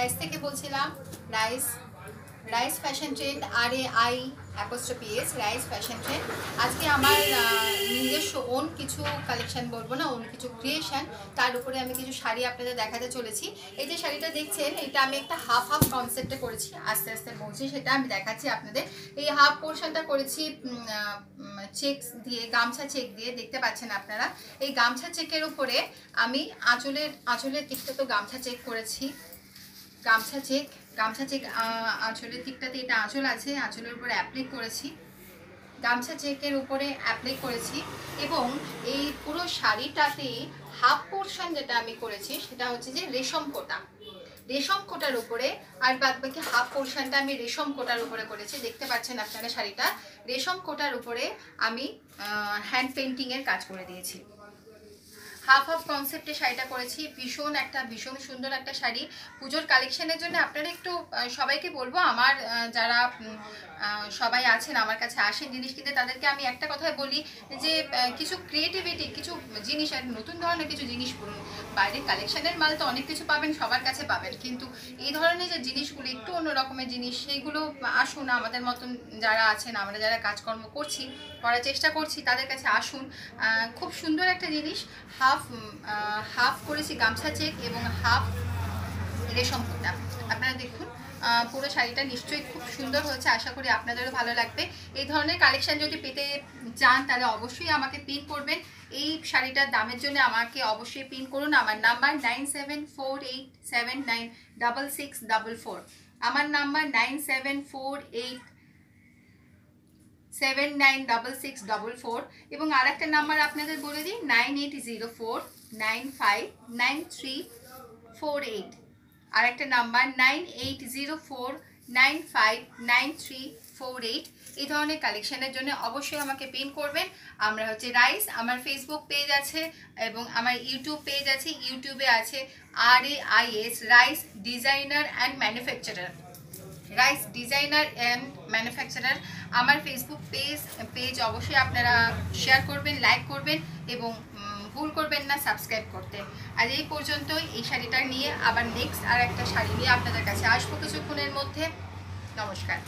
Rice থেকে বলছিলাম Rai's Rai's fashion trend R A I apostrophe S Rai's fashion trend আজকে আমার নিজস্ব ওন কিছু কালেকশন বলব না ওন কিছু ক্রিয়েশন তার উপরে আমি কিছু শাড়ি আপনাদের দেখাতে চলেছি। এই যে শাড়িটা দেখছেন, এটা আমি একটা হাফ হাফ কনসেপ্টে করেছি, আস্তে আস্তে বলছি সেটা আমি দেখাচ্ছি আপনাদের। এই হাফ পোর্শনটা করেছি চেক দিয়ে, গামছা চেক দিয়ে, দেখতে পাচ্ছেন আপনারা। এই গামছা চেকের উপরে আমি আঁচলের আঁচলের দিকটা তো গামছা চেক করেছি। গামছা চেক গামছা চেক আঁচলের দিকটাতে এটা আঁচল আছে, আঁচলের উপরে অ্যাপ্লিক করেছি। গামছা চেকের উপরে অ্যাপ্লাই করেছি এবং এই পুরো শাড়িটাতে হাফ পোর্শন যেটা আমি করেছি সেটা হচ্ছে যে রেশম কোটা। রেশম কোটার উপরে আর বাদ বাকি হাফ পোর্শনটা আমি রেশম কোটার উপরে করেছি। দেখতে পাচ্ছেন আপনারা শাড়িটা। রেশম কোটার উপরে আমি হ্যান্ড পেন্টিংয়ের কাজ করে দিয়েছি। হাফ হাফ কনসেপ্টে শাড়িটা করেছি। ভীষণ একটা, ভীষণ সুন্দর একটা শাড়ি। পুজোর কালেকশনের জন্য আপনারা একটু সবাইকে বলব, আমার যারা সবাই আছেন, আমার কাছে আসেন জিনিস কিনতে, তাদেরকে আমি একটা কথাই বলি যে কিছু ক্রিয়েটিভিটি কিছু জিনিস, আর নতুন ধরনের কিছু জিনিস করুন বাইরের কালেকশনের মাল তো অনেক কিছু পাবেন, সবার কাছে পাবেন। কিন্তু এই ধরনের যে জিনিসগুলো, একটু অন্য রকমের জিনিস, সেইগুলো আসুন, আমাদের মতন যারা আছেন, আমরা যারা কাজকর্ম করছি, করার চেষ্টা করছি, তাদের কাছে আসুন। খুব সুন্দর একটা জিনিস হাফ হাফ হাফ করেছি গামছা চেক এবং হাফ রেশম কোটা আপনারা দেখুন পুরো শাড়িটা নিশ্চয়ই খুব সুন্দর হয়েছে, আশা করি আপনাদেরও ভালো লাগবে। এই ধরনের কালেকশান যদি পেতে চান, তাহলে অবশ্যই আমাকে পিন করবেন। এই শাড়িটার দামের জন্য আমাকে অবশ্যই পিন করুন। আমার number nine seven four eight seven nine double six double four আমার number nine seven four eight seven nine double six double four এবং আর একটা নাম্বার আপনাদের বলে দিই nine eight zero four nine five nine three four eight আর একটা number nine eight zero four nine five nine three four eight এই ধরনের কালেকশানের জন্য অবশ্যই আমাকে পিন করবেন। আমরা হচ্ছে রাইস আমার ফেসবুক পেজ আছে এবং আমার ইউটিউব পেজ আছে। ইউটিউবে আছে R A I S rice designer and manufacturer rice designer and manufacturer আমার ফেসবুক পেজ পেজ অবশ্যই আপনারা শেয়ার করবেন লাইক করবেন এবং ভুল করবেন না সাবস্ক্রাইব করতে। আর এই পর্যন্ত এই শাড়িটা নিয়ে আবার নেক্সট আর একটা শাড়ি নিয়ে আপনাদের কাছে আসব কিছুক্ষণের মধ্যে। নমস্কার।